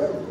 Thank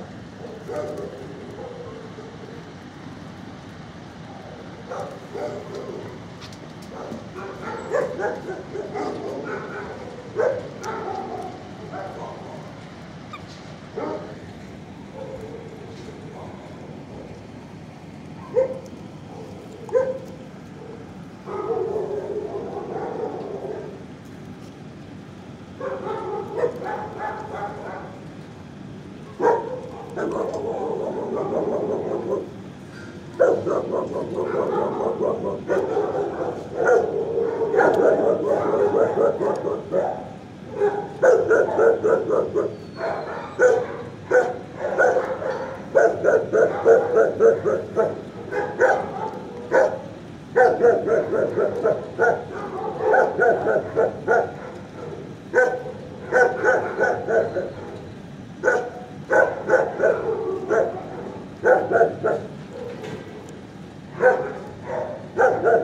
ha ha!